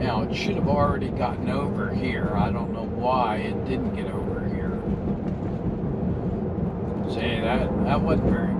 Now, it should have already gotten over here. I don't know why it didn't get over here. See, that, that wasn't very